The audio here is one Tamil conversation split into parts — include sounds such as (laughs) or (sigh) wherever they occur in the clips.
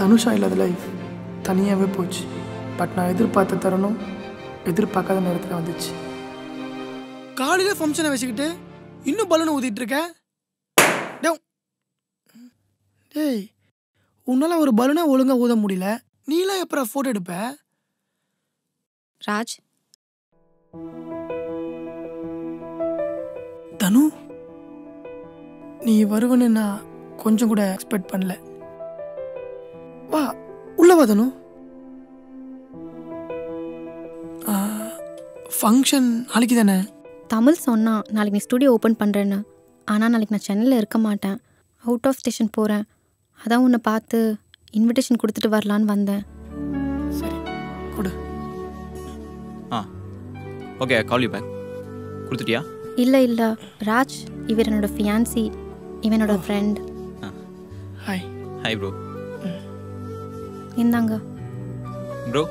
தனுஷா இல்லாத லைஃப் தனியாகவே போச்சு. பட் நான் எதிர்பார்த்த தருணம் எதிர்பார்க்காத நேரத்தில் வந்துச்சு. காலையில் ஃபங்க்ஷனை வச்சுக்கிட்டு இன்னும் பலூனை ஊதிட்டு இருக்க? டேய். டேய் உன்னால் ஒரு பலூனை ஒழுங்காக ஊத முடியல. நீலாம் எப்போ ஃபோட்டோ எடுப்ப? ராஜ். தனு? நீ வருவன்னு நான் கொஞ்சம் கூட எக்ஸ்பெக்ட் பண்ணல. தனு ஃபங்க்ஷன் நாளைக்கு தானே? தமிழ் சொன்னான் நாளைக்கு நீ ஸ்டுடியோ ஓப்பன் பண்ணுறேன்னு ஆனால் நாளைக்கு நான் சென்னையில் இருக்க மாட்டேன். அவுட் ஆஃப் ஸ்டேஷன் போகிறேன் அதான் உன்னை பார்த்து இன்விடேஷன் கொடுத்துட்டு வரலான்னு வந்தேன். சரி கொடு. ஆ ஓகே கால் யூ பேக் கொடுத்துட்டியா? இல்லை இல்லை. ராஜ் இவர் என்னோட ஃபியான்சி இவனோட ஃப்ரெண்ட் ஹாய் ஹாய் ப்ரோ இந்தாங்க. ப்ரோ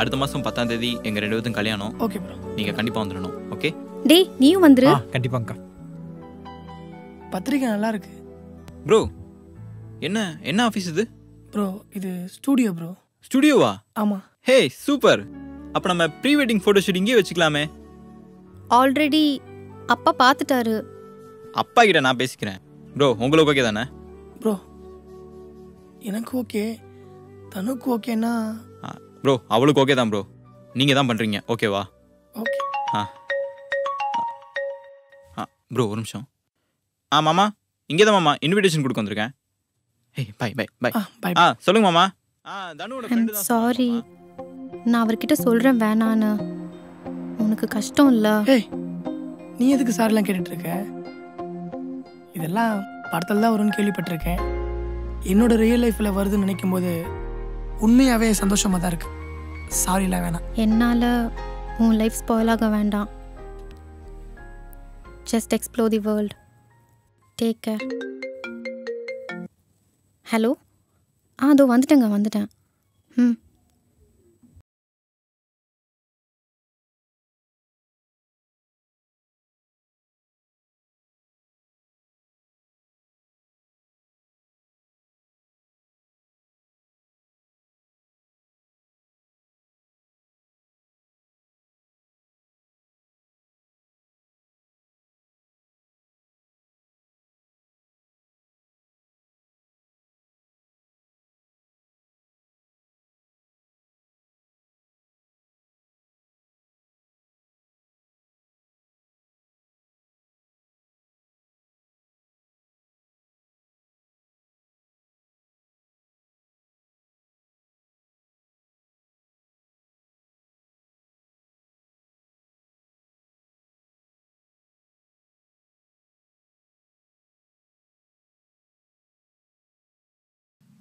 அடுத்த மாதம் பத்தாம் தேதி எங்கள் ரெண்டு பேர்த்தும் கல்யாணம். ஓகே ப்ரோ நீங்கள் கண்டிப்பாக வந்துடணும் ஓகே டேய் நீயும் வந்துரு. ஆ கண்டிப்பாங்க்கா பத்திரிக்கை நல்லா இருக்கு. ப்ரோ என்ன என்ன ஆஃபீஸ் இது? ப்ரோ இது ஸ்டூடியோ ப்ரோ ஸ்டுடியோவா ஆமாம் ஹே சூப்பர் அப்போ நம்ம ப்ரீ வெட்டிங் ஃபோட்டோ ஷூட் இங்கேயே வச்சுக்கலாமே. ஆல்ரெடி அப்பா பார்த்துட்டாரு அப்பா கிட்ட நான் பேசிக்கிறேன். ப்ரோ உங்களுக்கு ஓகே தானே? ப்ரோ எனக்கு ஓகே தனுக்கு ஓகேனா? ப்ரோ அவளுக்கு ஓகே தான் ப்ரோ நீங்கள் தான் பண்ணுறீங்க ஓகேவா ஓகே ஆ. ஆ ப்ரோ ஒரு நிமிஷம். ஆ மாமா இங்கே தான் மாமா. இன்விடேஷன் கொடுக்க வந்திருக்கேன். ஏய் பை பை பை ஆ பை ஆ சொல்லுங்க மாமா. ஆ தனுவோட ஃப்ரெண்டு தான் சாரி நான் அவர்கிட்ட சொல்கிறேன் வேணான்னு. உனக்கு கஷ்டம் இல்லை. ஏய் நீ எதுக்கு சார்லாம் கேட்டுட்டு இருக்க இதெல்லாம் படத்தில் தான் வரும்னு கேள்விப்பட்டிருக்கேன். என்னோட ரியல் லைஃப்பில் வருதுன்னு நினைக்கும் போது உண்மையாகவே சந்தோஷமாக தான் இருக்கு. சாரிலாம் வேணாம். என்னால் உன் லைஃப் ஸ்பாயில் ஆக வேண்டாம். Just explore the world take care hello ஆ அதோ வந்துட்டேங்க வந்துட்டேன். ம்.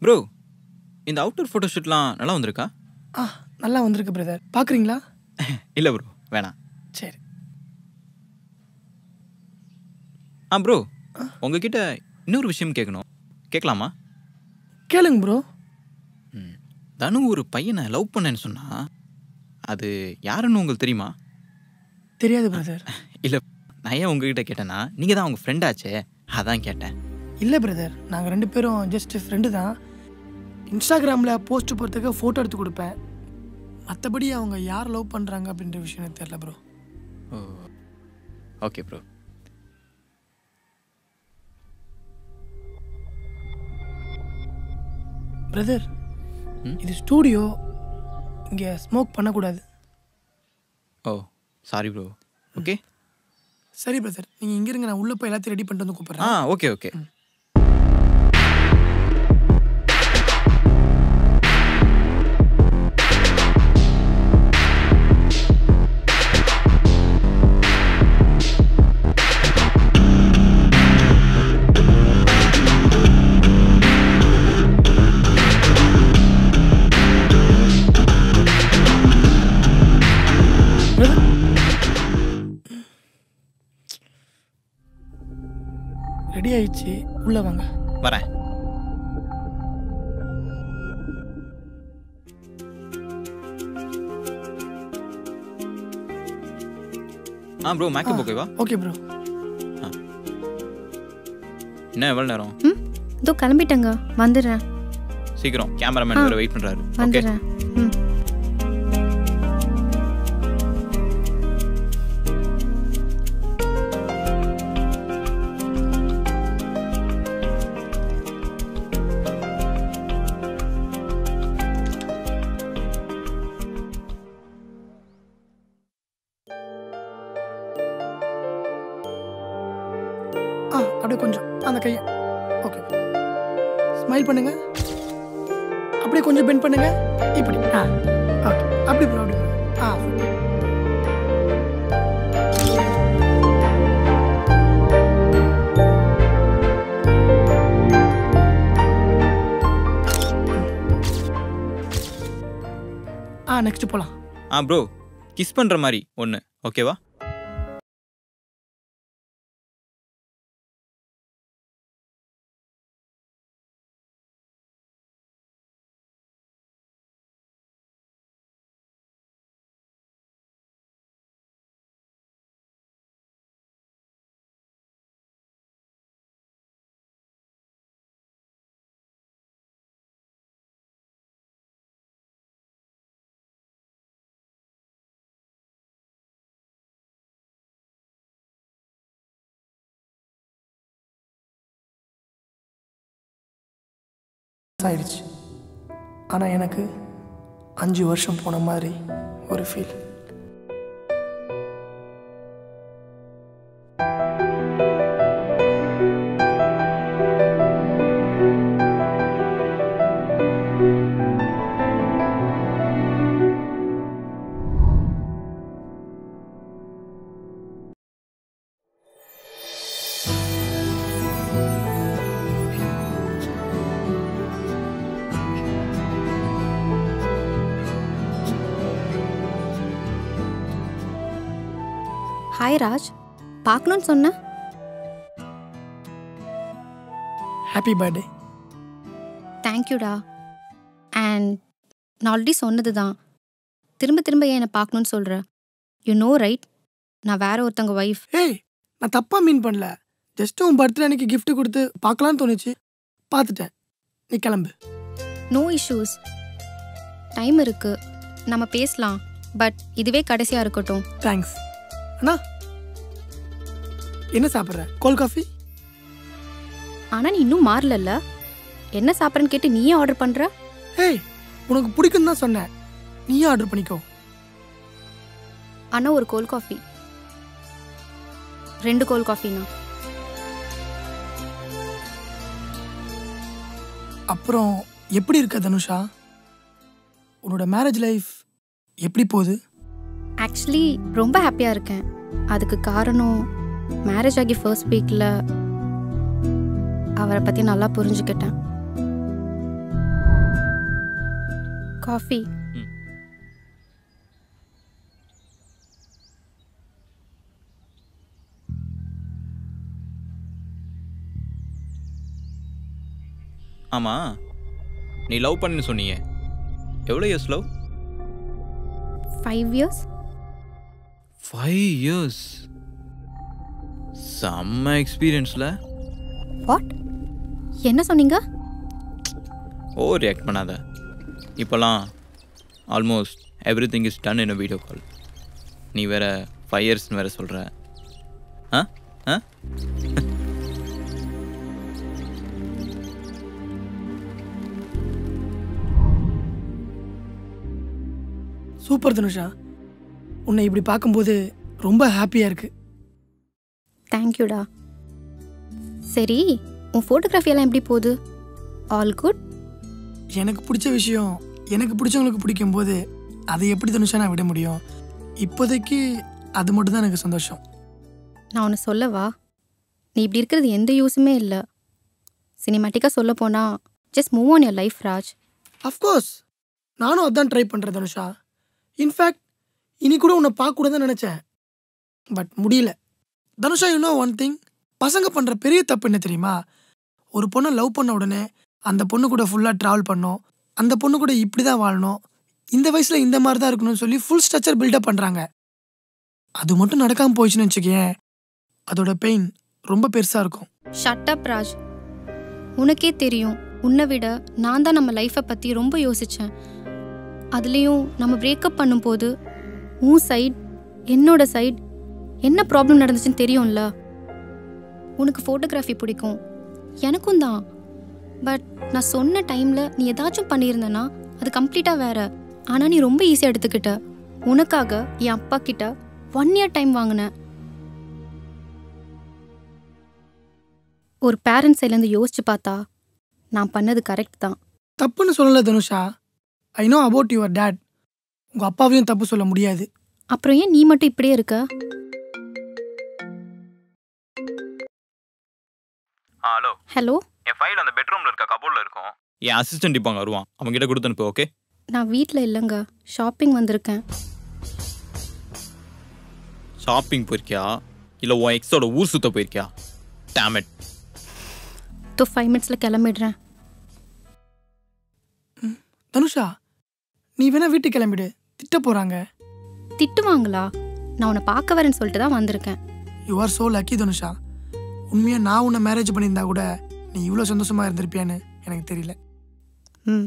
ப்ரோ இந்த அவுட்டர் ஃபோட்டோ ஷூட்லாம் நல்லா வந்திருக்கா? ஆ நல்லா வந்திருக்கு பிரதர் பார்க்குறீங்களா (laughs) இல்லை ப்ரோ வேணாம். சரி. ஆ ப்ரோ உங்ககிட்ட இன்னொரு விஷயம் கேட்கணும். கேட்கலாமா? கேளுங்க ப்ரோ ம். தனு ஒரு பையனை லவ் பண்ணேன்னு சொன்னா அது யாருன்னு உங்களுக்கு தெரியுமா? தெரியாது பிரதர் (laughs) இல்லை நான் ஏன் உங்ககிட்ட கேட்டேன்னா நீங்கள் தான் அவங்க ஃப்ரெண்டாச்சே அதான் கேட்டேன். இல்லை பிரதர் நாங்கள் ரெண்டு பேரும் ஜஸ்ட் ஃப்ரெண்டு தான். இன்ஸ்டாகிராமில் போஸ்ட் போகிறதுக்கு ஃபோட்டோ எடுத்து கொடுப்பேன். மற்றபடி அவங்க யார் லவ் பண்ணுறாங்க அப்படின்ற விஷயம் எனக்கு தெரியல ப்ரோ ஓகே ப்ரோ பிரதர்? இது ஸ்டூடியோ இங்கே ஸ்மோக் பண்ணக்கூடாது. ஓ சாரி ப்ரோ ஓகே சரி பிரதர் நீங்கள் இங்கே இருங்க நான் உள்ளே போய் எல்லாத்தையும் ரெடி பண்ணிட்டு வந்து ஆ கூப்பிட்றேன். ஓகே ஓகே ஆயிடுச்சு உள்ளே வாங்க. வரேன். ஆ ப்ரோ மேக்கப் ஓகேவா? ஓகே ப்ரோ என்ன எவ்வளோ நேரம்? ம் இதோ கிளம்பிட்டேங்க. வந்துடுறேன். சீக்கிரம். கேமராமேன். வேற வெயிட் பண்றாரு. ஓகே வந்துடுறேன். அப்படியே கொஞ்சம் அந்த கையை. ஓகே ஸ்மைல் பண்ணுங்க. அப்படியே கொஞ்சம் பெண்ட் பண்ணுங்க. இப்படி. ஆ ஓகே அப்படி bro, அப்படி bro. ஆ ஆ நெக்ஸ்ட் போலாம். ஆ ப்ரோ கிஸ் பண்ற மாதிரி ஒன்று ஓகேவா ஆயிடுச்சு. ஆனால் எனக்கு அஞ்சு வருஷம் போன மாதிரி ஒரு ஃபீல் ஹாய் ராஜ் பார்க்கணுன்னு சொன்னேன் ஹாப்பி பர்த்டே தேங்க்யூடா அண்ட் நான் ஆல்ரெடி சொன்னது தான் திரும்ப திரும்ப ஏன் என்னை பார்க்கணுன்னு சொல்கிற யூ நோ ரைட் நான் வேற ஒருத்தவங்க ஒய்ஃப் ஏய் நான் தப்பாக மீன் பண்ணல. ஜஸ்ட் உன் பர்த்டே அன்னைக்கு gift கொடுத்து பார்க்கலான்னு தோணுச்சு. பார்த்துட்டேன். நீ கிளம்பு. நோ இஷ்யூஸ் டைம் இருக்கு. நம்ம பேசலாம். பட் இதுவே கடைசியாக இருக்கட்டும். தேங்க்ஸ் அண்ணா என்ன சாப்பிட்ற? கோல்ட் காஃபி ஆனால் நீ இன்னும் மாறலல்ல. என்ன சாப்பிட்றேன்னு கேட்டு நீயே ஆர்டர் பண்ணுற ஏய் உனக்கு பிடிக்குன்னு தான் சொன்னேன். நீயே ஆர்டர் பண்ணிக்கோ. ஆனால் ஒரு கோல்ட் காஃபி ரெண்டு கோல்ட் காஃபிண்ணா அப்புறம் எப்படி இருக்க தனுஷா? உன்னோட மேரேஜ் லைஃப் எப்படி போகுது? ஆக்சுவலி ரொம்ப ஹாப்பியாக இருக்கேன். அதுக்கு காரணம் மேரேஜ் ஆகி ஃபர்ஸ்ட் வீக்கில் அவரை பற்றி நல்லா புரிஞ்சுக்கிட்டேன். காஃபி. ம். ஆமா நீ லவ் பண்ணுன்னு சொன்னீங்க. எவ்வளோ years love five years five years செம்ம எக்ஸ்பீரியன்ஸில் வாட் என்ன சொன்னீங்க? ஓவர் ரியாக்ட் பண்ணாத. இப்போலாம் almost everything is done in video call நீ வேற ஃபைவ் இயர்ஸ்னு வேற சொல்கிற ஆ ஆ சூப்பர் தனுஷா உன்னை இப்படி பார்க்கும்போது ரொம்ப ஹாப்பியாக இருக்கு. தேங்க்யூடா சரி உன் ஃபோட்டோகிராஃபி எல்லாம் எப்படி போகுது? ஆல் குட் எனக்கு பிடிச்ச விஷயம் எனக்கு பிடிச்சவங்களுக்கு பிடிக்கும்போது அதை எப்படி தனுஷா நான் விட முடியும்? இப்போதைக்கு அது மட்டும் தான் எனக்கு சந்தோஷம். நான் ஒன்று சொல்லவா? நீ இப்படி இருக்கிறது எந்த யூஸுமே இல்லை. சினிமேட்டிக்காக சொல்ல போனால் just move on your life Raj of course நானும் அதான் ட்ரை பண்ணுறேன் தனுஷா. இன்ஃபேக்ட் இனி கூட உன்னை பார்க்கக்கூடாதுன்னு நினச்சேன். பட் முடியல. Dhanusha you know one thing பசங்க பண்ணுற பெரிய தப்பு என்ன தெரியுமா? ஒரு பொண்ணை லவ் பண்ண உடனே அந்த பொண்ணு கூட ஃபுல்லாக ட்ராவல் பண்ணோம். அந்த பொண்ணு கூட இப்படி தான் வாழணும். இந்த வயசில் இந்த மாதிரி தான் இருக்கணும்னு சொல்லி ஃபுல் ஸ்ட்ரக்சர் பில்டப் பண்ணுறாங்க அது மட்டும் நடக்காமல் போயிடுச்சுன்னு வச்சுக்கேன் அதோட பெயின் ரொம்ப பெருசாக இருக்கும். ஷட்டப் ராஜ் உனக்கே தெரியும். உன்னை விட நான் தான் நம்ம லைஃப்பை பற்றி ரொம்ப யோசித்தேன் அதுலேயும் நம்ம பிரேக்கப் பண்ணும்போது உன் சைட் என்னோட சைட் என்ன ப்ராப்ளம் நடந்துச்சுன்னு தெரியும்ல? உனக்கு ஃபோட்டோகிராஃபி பிடிக்கும். எனக்கும் தான். பட் நான் சொன்ன டைமில் நீ ஏதாச்சும் பண்ணியிருந்தனா அது கம்ப்ளீட்டாக வேற. ஆனால் நீ ரொம்ப ஈஸியாக எடுத்துக்கிட்ட. உனக்காக என் அப்பா கிட்ட ஒன் இயர் டைம் வாங்கினேன் ஒரு பேரண்ட்ஸ் சைட்லேருந்து யோசிச்சு பார்த்தா நான் பண்ணது கரெக்ட் தான். தப்புன்னு சொல்லலை Dhanusha. I know about your dad உங்கள் அப்பாவையும் தப்பு சொல்ல முடியாது. அப்புறம் ஏன் நீ மட்டும் இப்படியே இருக்க? ஹலோ. ஹலோ? என் ஃபைல் அந்த பெட்ரூமில் இருக்க? கபோர்டில் இருக்கும் என் அசிஸ்டன்ட் இப்போ அங்கே வருவான். அவங்ககிட்ட கொடுத்து அனுப்பு ஓகே நான் வீட்டில் இல்லைங்க. ஷாப்பிங் வந்திருக்கேன். ஷாப்பிங் போயிருக்கியா? இல்லை உன் எக்ஸோட ஊர் சுத்த போயிருக்கியா? டேமெட் தோ ஃபைவ் மினிட்ஸில் கிளம்பிடுறேன். தனுஷா நீ வேணா வீட்டுக்கு கிளம்பிடு. திட்ட போகிறாங்க திட்டுவாங்களா? நான் உன்னை பார்க்க வரேன்னு சொல்லிட்டு தான் வந்திருக்கேன். You are so lucky Dhanusha. உண்மையாக நான் உன்னை மேரேஜ் பண்ணியிருந்தா கூட நீ இவ்வளோ சந்தோஷமாக இருந்திருப்பியான்னு எனக்கு தெரியல. ம்.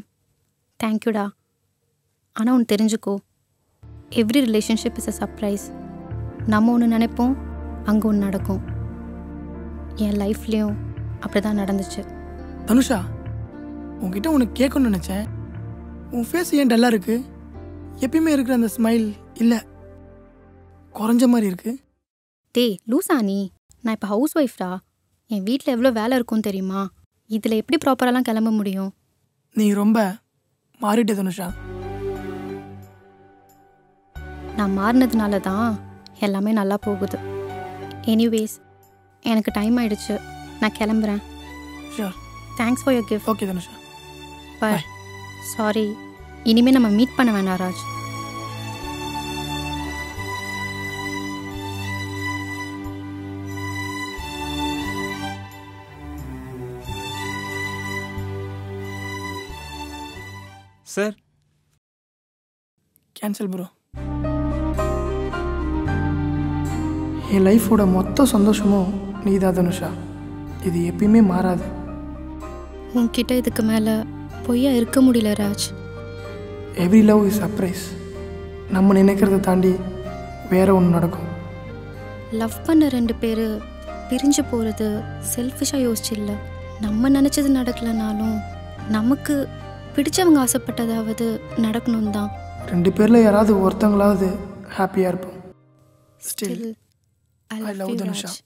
தேங்க்யூடா ஆனால் ஒன்று தெரிஞ்சுக்கோ. Every relationship is a surprise நம்ம ஒன்று நினைப்போம் அங்கே ஒன்று நடக்கும். என் லைஃப்லேயும் அப்படி தான் நடந்துச்சு. தனுஷா உன்கிட்ட உனக்கு கேட்கணும்னு நினச்சேன். உன் ஃபேஸ் ஏன் டல்லாக இருக்கு? எப்பயுமே இருக்கிற அந்த ஸ்மைல் இல்லை. குறைஞ்ச மாதிரி இருக்கு. டேய் லூசா நீ. நான் இப்போ ஹவுஸ் ஒய்ஃப்டா என் வீட்டில் எவ்வளோ வேலை இருக்கும் தெரியுமா? இதில் எப்படி ப்ராப்பராலாம் கிளம்ப முடியும்? நீ ரொம்ப மாறிட்ட தனுஷா. நான் மாறினதுனால தான் எல்லாமே நல்லா போகுது. எனிவேஸ் எனக்கு டைம் ஆயிடுச்சு. நான் கிளம்புறேன். Sure thanks for your gift okay Dhanusha. But sorry இனிமேல் நம்ம மீட் பண்ண வேண்டாம் ராஜ். சார். கேன்சல் ப்ரோ என் லைஃபோட மொத்த சந்தோஷமும் நீ தான் தனுஷா. இது எப்பயுமே மாறாது. உன்கிட்ட இதுக்கு மேலே பொய்யா இருக்க முடியல Raj. Every love is surprise நம்ம நினைக்கிறத தாண்டி வேற ஒன்று நடக்கும். லவ் பண்ண ரெண்டு பேர் பிரிஞ்சு போகிறது செல்ஃபிஷாக யோசிச்சு இல்லை. நம்ம நினச்சது நடக்கலைனாலும் நமக்கு பிடிச்சவங்க ஆசைப்பட்டதாவது நடக்கணும் தான். ரெண்டு பேரில் யாராவது ஒருத்தங்களாவது ஹாப்பியாக இருப்போம். Still I love. ராஜ்